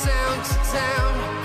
I've been